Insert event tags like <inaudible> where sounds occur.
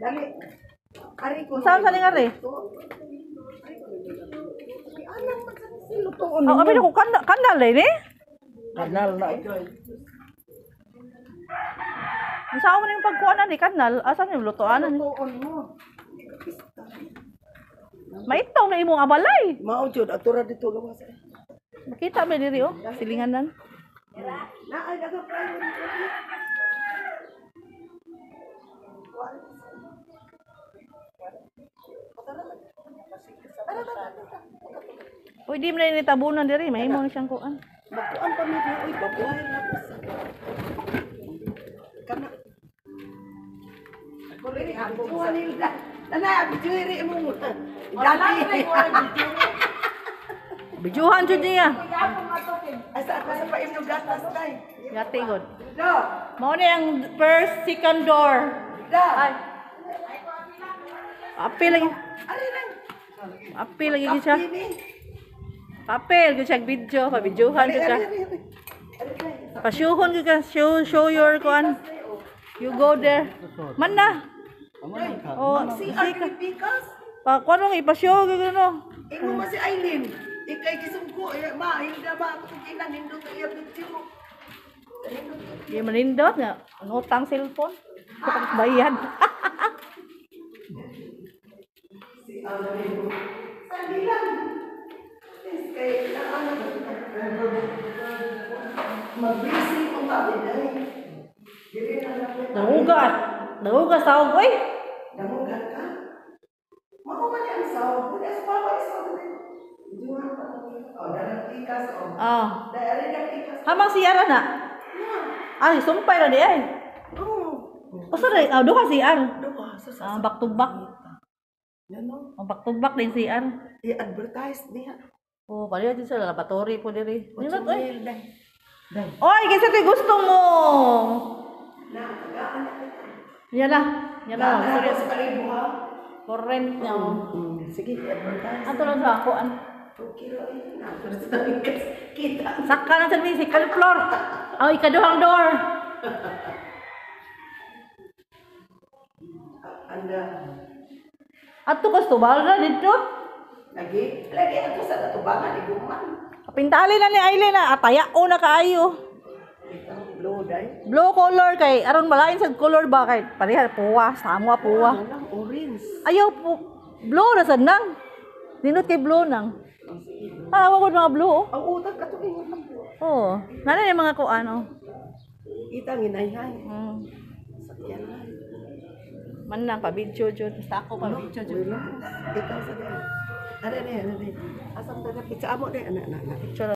Dali. Ari ko. Saan sa nga re? Anong magsilutoon Oh, abi ko kanda kandal eh ni. Kanal na. Sa mo ning pagkuan ni kanal, asa ni lutoan ni? Lutoon mo. Maitaw na imong abalay. Mao jud atura dito luwas. Makita ba diri oh, silinganan. Na ay daga private. Uy, di mo na ni tabunan diri, mahimo na siyang kuan. Bakuan pa mi uy babuhay na ko sa. Kana. Kuliri ako sa nila. Nanay abi juiri mo. Dati. Bijuhan jud niya. Asa ako sa paim ng gatas day. Yati god. Da. Mao ni ang first second door. Da. Ay. Apil lagi. Ari lang. Apil lagi gid siya. Apil gid siya video, pabijuhan Ari jud ka. Pasyuhon jud ka, show show your kuan. You go there. Man na. Oh, Si Arkipikas. pa kuan mo ipashow gid no. Ingo mo si Aileen. Ikay kisumko. Eh, ma, hilda ma. Kung inanindot iya bityo. Di manindot nga. Ang utang cellphone. Bayad. <laughs> Sandi lang. Yes, kay na ano. Mag-busy kung kami dahil. Dili na lang. Nahugat. Nahugat sa oy. Namugat ka? Mao man yan sa Budas pa ba sa Juhan pa. Oh, dalang tikas. Oh. Ah. Dahil rin ang tikas. Hamang siara na. Ay, sumpay na di ay. Oo. Usa rin, ah, duha CR. Duha. Sa sa. Ah, back to back. Yan o. Ang back to back din CR. I-advertise niya. Oh, pala din sa laboratory po diri. Ano to? eh? Oy. Day. Day. Oy, kinsa ti gusto mo? Na, tagaan na kita. Yan na. Yan na. Na, na, sa kalibo ha. For rent niya. oh. Mm, Sige, advertise. Ato lang sa ako. An Okay, Roy. Na, pero sa tabikas, kita. Saka na sa ni second floor. Oh, ikaduhang door. Anda. Ato gusto ba na dito? Lagi, lagi ako sa natubangan, iguman. Pintali na ni Aileen na ataya o na kaayo. Blow, day. Blue color kay aron malain sa color ba kay pareha puwa, samwa puwa. Ano orange. Ayaw po. Blue na sad nang. Dinot kay blue nang. Ah, wag mga blue. oh. Ang utak ka ingon lang. Oo. Nana yung mga kuan oh. Itang inayhay. Hmm. Sakyan. Man lang pa video jud. Basta ako pa video jud. Relax. Ikaw sa day. Ano na, ano na. Asam taga pizza amo anak, anak. Picture